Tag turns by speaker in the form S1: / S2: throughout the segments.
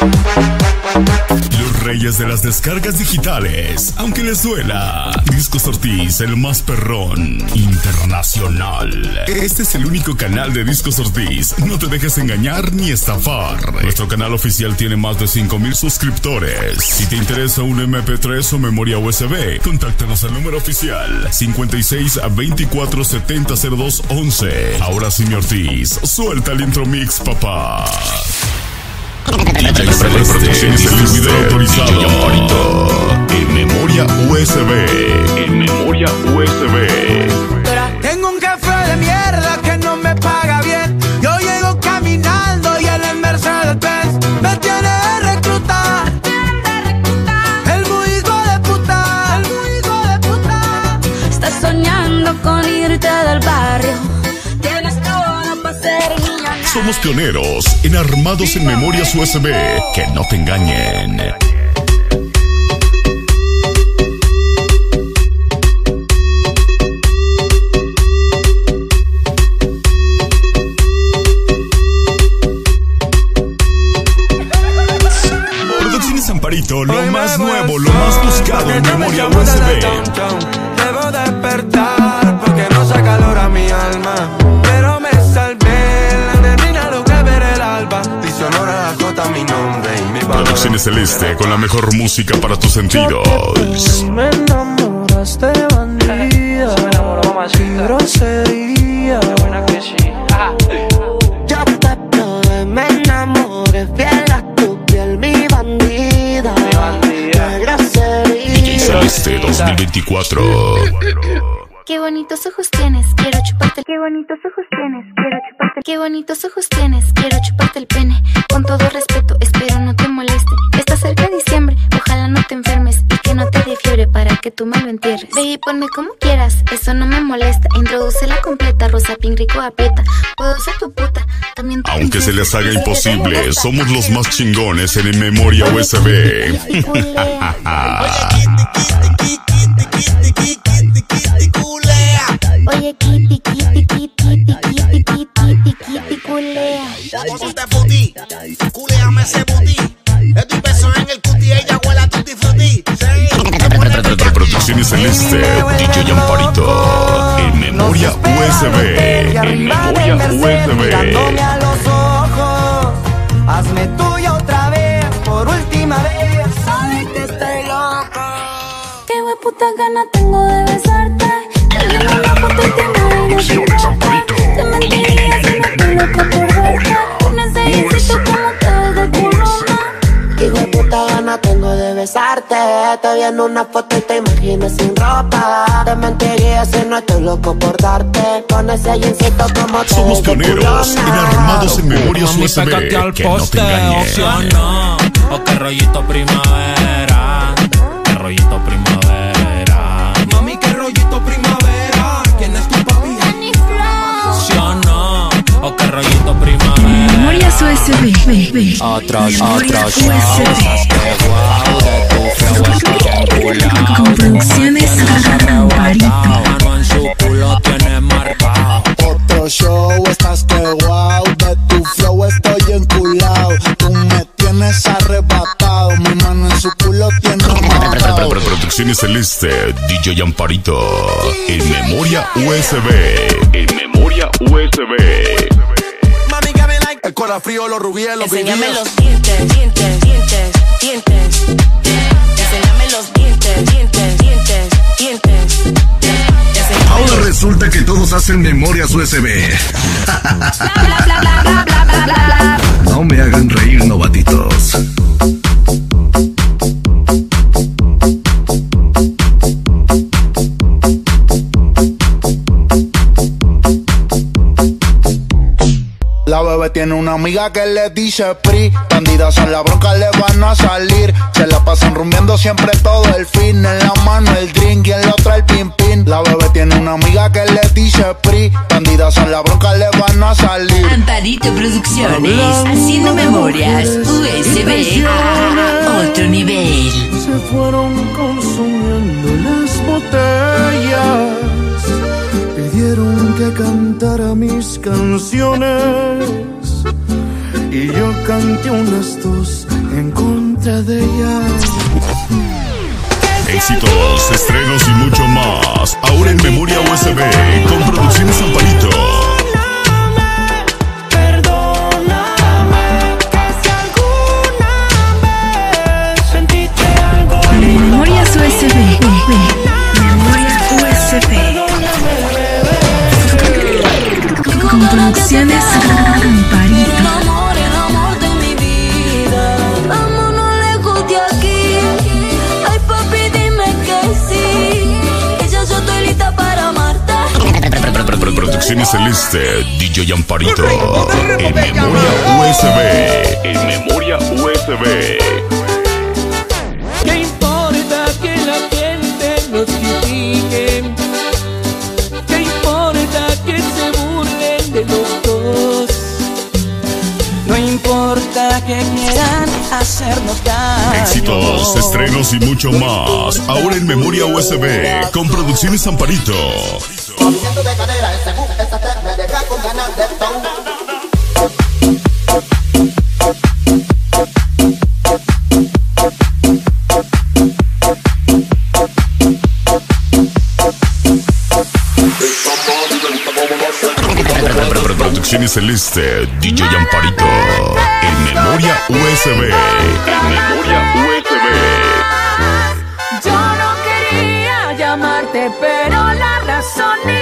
S1: Los reyes de las descargas digitales, aunque les duela. Discos Ortiz, el más perrón internacional. Este es el único canal de Discos Ortiz. No te dejes engañar ni estafar. Nuestro canal oficial tiene más de 5000 suscriptores. Si te interesa un MP3 o memoria USB, contáctanos al número oficial 56 24 70 02 11. Ahora mi Ortiz, suelta el intro mix, papá. Autorizado. En memoria USB. En memoria USB.
S2: Tengo un jefe de mierda que no me paga bien. Yo llego caminando y él en Mercedes Benz me tiene de reclutar. El muy hijo de puta, el muy hijo de puta.
S3: Estás soñando con irte del barrio. Tienes todo para ser millonario.
S1: Somos pioneros en armados en memorias USB. Que no te engañen. Producciones Amparito, lo más nuevo, lo más buscado en memoria USB.
S2: Debo despertar
S1: Celeste con la mejor música para tus sentidos.
S2: Me enamoraste bandida. me enamoró mamacita. grosería. buena que sí.
S4: Yo te probé, me enamoré, fiel a tu piel, mi bandida.
S2: Mi bandida.
S4: Qué grosería.
S1: DJ Celeste 2024.
S3: Qué bonitos ojos tienes, quiero chuparte. Qué bonitos ojos tienes, quiero chuparte. Qué bonitos ojos tienes, quiero chuparte el pene. Con todo respeto, que tú me lo entierres. Ve y ponme como quieras, eso no me molesta. Introduce la completa, rosa, pink, rico, aprieta. Puedo ser tu puta, también tu
S1: Aunque se les haga
S3: Si te
S1: imposible, somos los más chingones en memoria USB.
S3: Oye, kitty, kitty, kitty, kitty, kitty, kitty, culea.
S5: Ponte futi, culeame ese booty.
S1: Producciones Celeste, DJ Amparito. En memoria USB. En memoria USB.
S2: a los ojos. Hazme tuya otra vez, por última vez. Sabes que estoy loco.
S3: Qué puta gana tengo de besarte.
S4: Besarte. Te vi en una foto y te imagino sin ropa. Te mentiría si no estoy loco por darte. Con ese jeansito como te
S1: Somos pioneros en armados en memorias
S6: Mami,
S1: USB.
S6: pégate al
S1: Que no te
S6: poste, ¿sí o no? O que rollito primavera. Que rollito primavera.
S2: Mami, qué rollito primavera. ¿Quién es tu papi?
S6: ¿Sí o no? O que rollito primavera.
S7: Memorias USB.
S6: Otros,
S7: Memoria
S6: otros
S7: USB. Con producciones Amparito.
S6: Mano en su culo tiene marcado.
S5: Otro show, estás que wow. De tu flow estoy enculado. Tú me tienes arrebatado. Mi mano en su culo tiene marcado.
S1: Producciones Celeste, DJ Amparito. En memoria USB. En memoria USB.
S2: Mami, que me like. El corazón frío, los rubíes, los
S8: Enséñame los dientes, dientes, dientes, dientes. Dientes, dientes, dientes,
S9: Ahora resulta que todos hacen memorias USB. No me hagan reír, novatitos.
S5: Una amiga que le dice pri. Bandidas a la bronca le van a salir. Se la pasan rumbeando siempre todo el fin. En la mano el drink y en la otra el pin pin. La bebé tiene una amiga que le dice pri. Bandidas a la bronca le van a salir.
S7: Amparito Producciones. Haciendo memorias USB a otro nivel.
S2: Se fueron consumiendo las botellas. Pidieron que cantara mis canciones.
S10: Y yo canté unas dos en contra de ella.
S1: Éxitos, estrenos y mucho más. Ahora en memoria USB con Producciones Amparito. Celeste, DJ Amparito. En memoria USB. En memoria USB.
S10: ¿Qué importa que la gente nos critique? ¿Qué importa que se burlen de los dos? No importa que quieran hacernos daño.
S1: Éxitos, estrenos y mucho más. Ahora en memoria USB con Producciones Amparito.
S4: Movimiento de cadera, ganas de
S1: Celeste, DJ Amparito. En memoria USB. En memoria USB.
S6: Yo no quería llamarte, pero la razón ni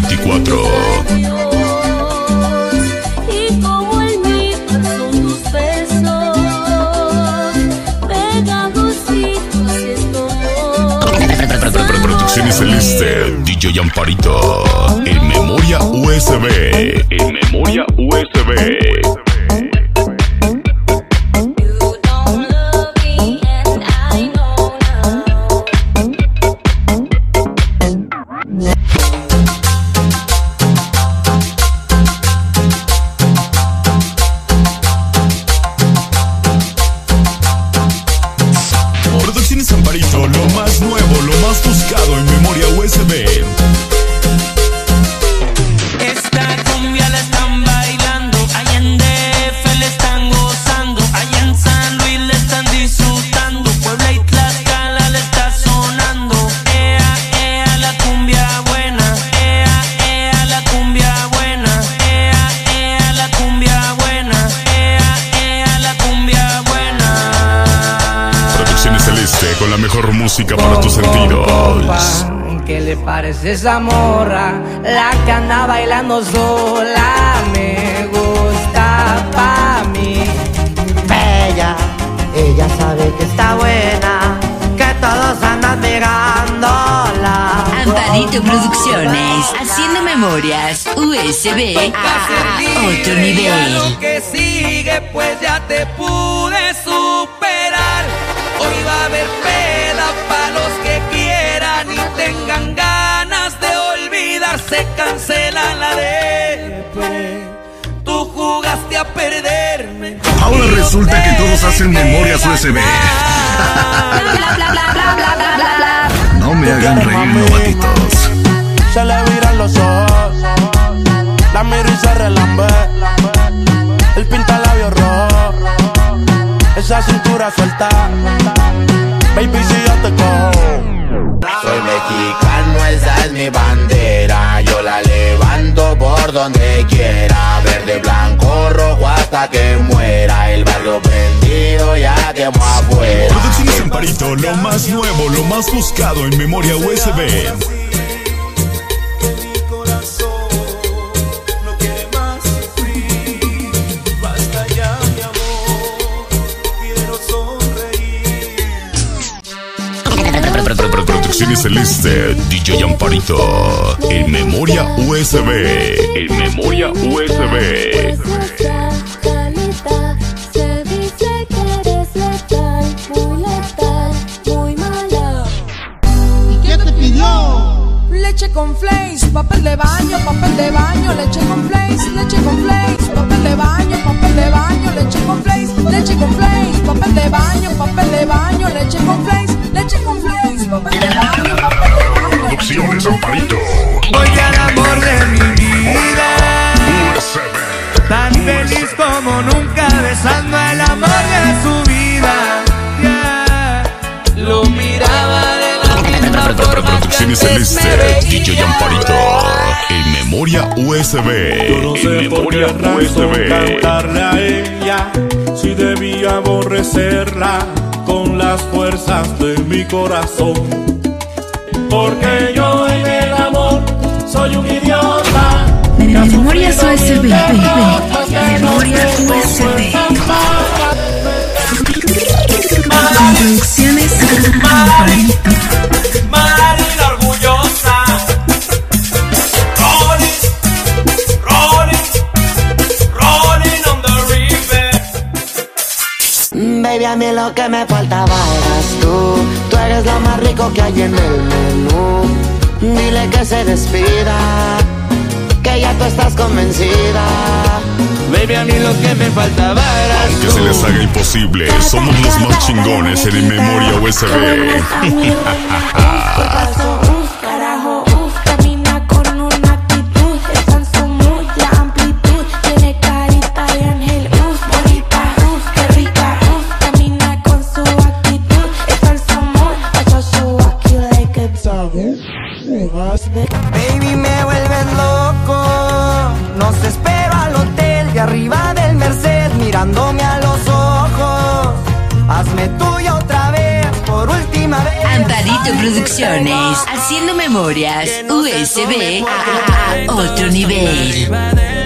S6: 24.
S1: Producciones Celeste, DJ Amparito. En memoria USB. En memoria USB. Música para tus sentidos.
S10: ¿Qué le parece esa morra? La que anda bailando sola me gusta pa' mí.
S4: Bella, ella sabe que está buena, que todos andan mirándola.
S11: Amparito Producciones. Haciendo memorias USB a otro nivel.
S10: Lo que sigue, pues ya te pude superar. Hoy va a haber tengan ganas de olvidarse. Cancela la de Tú jugaste a perderme.
S9: Ahora resulta que todos hacen memorias USB. No me hagan reír, novatitos.
S12: Se le viran los ojos, la miro y se relambe. El pinta labios rojo, esa cintura suelta. Baby, si
S13: mexicano, esa es mi bandera. Yo la levanto por donde quiera. Verde, blanco, rojo hasta que muera. El barrio prendido ya quemó afuera.
S1: Producciones Amparito, lo más nuevo, lo más buscado en memoria USB. Producciones Celeste, DJ Amparito. En memoria USB. En memoria USB.
S14: ¿Y qué te pidió? con flakes, papel de baño, papel de baño, leche con flakes, leche con flakes, papel de baño, papel de baño, leche con flakes, leche con flakes, papel de baño,
S2: antes
S1: Celeste,
S2: veía.
S1: DJ Amparito. En memoria USB.
S15: Yo no sé
S1: en
S15: por qué
S1: memoria
S15: razón
S1: USB.
S15: cantarle a ella si debía aborrecerla con las fuerzas de mi corazón. Porque yo en el amor soy un idiota.
S7: Memorias USB. Memorias USB. Producciones Amparito.
S4: Lo que me faltaba eras tú. Tú eres lo más rico que hay en el menú. Dile que se despida, que ya tú estás convencida.
S2: Baby, a mí lo que me faltaba era
S1: Aunque se les haga imposible, somos los más chingones en el memoria USB.
S2: Baby, me vuelves loco. Nos espero al hotel de arriba del Merced, mirándome a los ojos. Hazme tuya otra vez, por última vez.
S7: Amparito Producciones, haciendo memorias USB a otro nivel.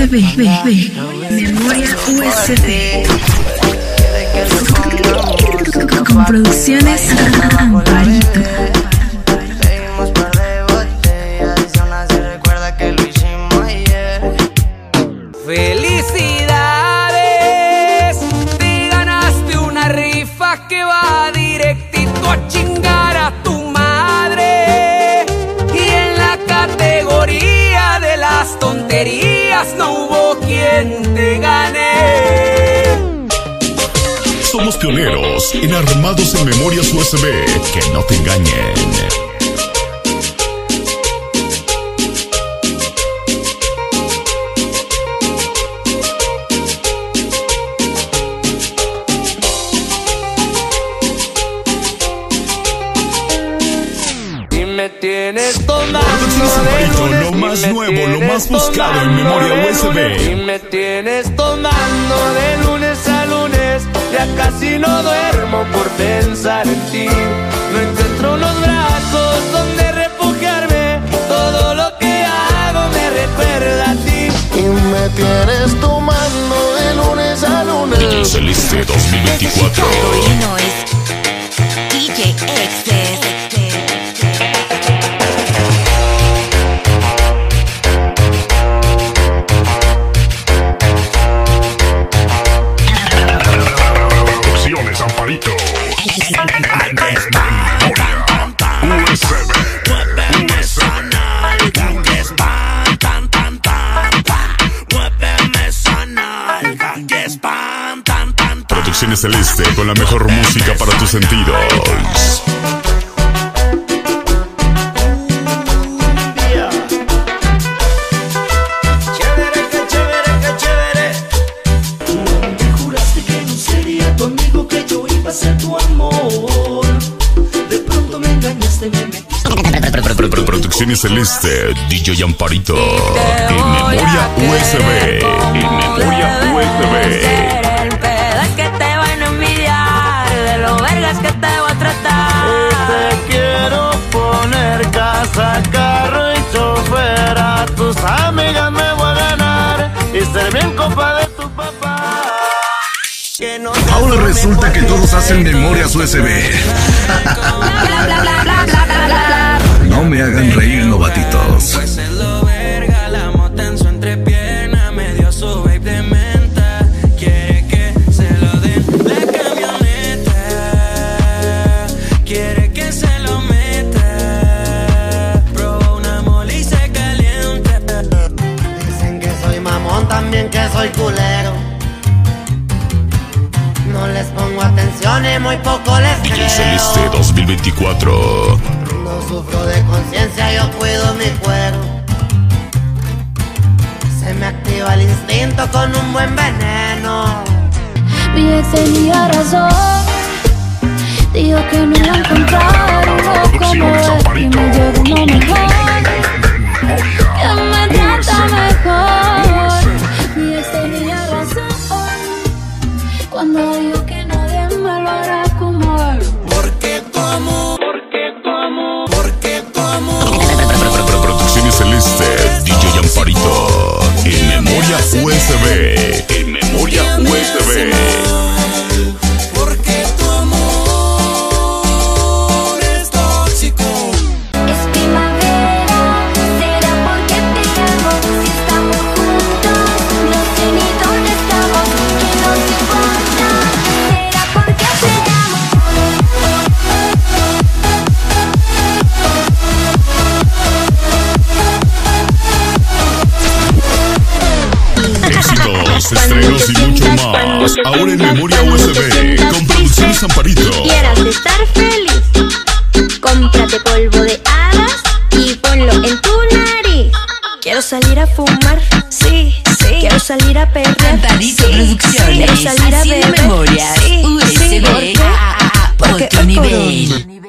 S7: USB. Memoria USB. Con producciones Amparito.
S1: Pioneros en armados en memorias USB. Que no te engañen.
S2: Tienes tomando de lunes,
S1: lo más nuevo, lo más buscado en memoria USB.
S2: Y me tienes tomando de lunes a lunes, ya casi no duermo por pensar en ti. No encuentro los brazos donde refugiarme, todo lo que hago me recuerda a ti.
S4: Y me tienes tomando de lunes a lunes.
S1: DJ Celeste 2024.
S7: no es DJ Excess.
S1: Celeste con la mejor música para tus sentidos.
S2: Chévere, que chévere, que chévere.
S16: Me juraste que no sería tu amigo, que yo iba a ser tu amor. De pronto me engañaste, me metiste.
S1: Producciones Celeste, DJ Amparito. En memoria USB. En memoria USB.
S2: Poner casa, carro y chofer. A tus amigas me voy a ganar y ser bien compa de tu papá. Que no
S7: Ahora resulta que todos hacen memorias USB. No me hagan reír, novatitos.
S17: Y
S4: muy poco les
S7: DJ
S4: creo.
S7: Celeste 2024.
S4: No sufro de conciencia, yo cuido mi cuero. Se me activa el instinto con un buen veneno.
S6: Mi ex tenía razón. Dijo que no iba a encontrar uno como él. Y me llegó uno mejor.
S7: USB. Más. Ahora en memoria USB. Con Producciones Amparito.
S6: Quieras estar feliz, cómprate polvo de hadas y ponlo en tu nariz. Quiero salir a fumar, sí, sí. Quiero salir a perder,
S11: Amparito
S6: sí,
S11: Producciones,
S6: Quiero salir a beber, sí, sí.
S11: USB a
S6: Porque
S11: otro
S6: hoy por
S11: nivel.